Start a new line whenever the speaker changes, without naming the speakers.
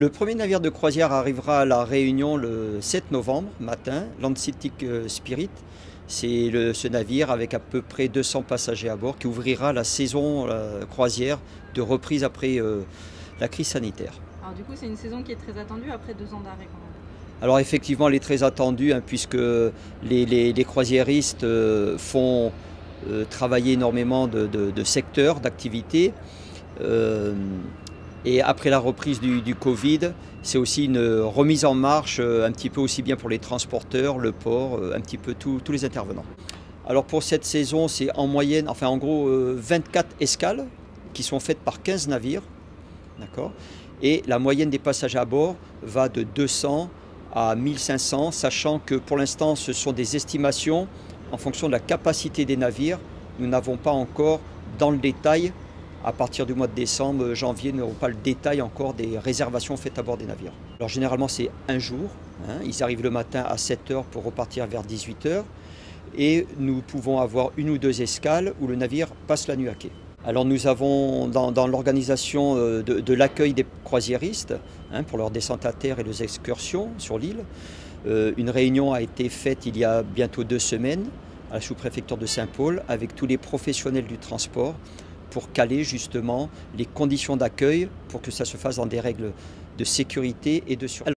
Le premier navire de croisière arrivera à la Réunion le 7 novembre matin, l'Antitic Spirit. C'est ce navire avec à peu près 200 passagers à bord qui ouvrira la saison croisière de reprise après euh, la crise sanitaire.
Alors du coup c'est une saison qui est très attendue après deux ans d'arrêt quand même.
Alors effectivement elle est très attendue hein, puisque les, croisiéristes euh, font euh, travailler énormément de, secteurs d'activité. Et après la reprise du, Covid, c'est aussi une remise en marche euh, un petit peu aussi bien pour les transporteurs, le port, euh, un petit peu tous les intervenants. Alors pour cette saison, c'est en moyenne, enfin en gros 24 euh, escales qui sont faites par 15 navires. D'accord? Et la moyenne des passagers à bord va de 200 à 1500, sachant que pour l'instant ce sont des estimations en fonction de la capacité des navires. Nous n'avons pas encore dans le détail à partir du mois de décembre, janvier, nous n'aurons pas le détail encore des réservations faites à bord des navires. Alors généralement c'est un jour, hein. ils arrivent le matin à 7h pour repartir vers 18h et nous pouvons avoir une ou deux escales où le navire passe la nuit à quai. Alors nous avons dans, l'organisation euh, de, l'accueil des croisiéristes hein, pour leur descente à terre et leurs excursions sur l'île, euh, une réunion a été faite il y a bientôt deux semaines à la sous-préfecture de Saint-Paul avec tous les professionnels du transport pour caler justement les conditions d'accueil pour que ça se fasse dans des règles de sécurité et de sûreté.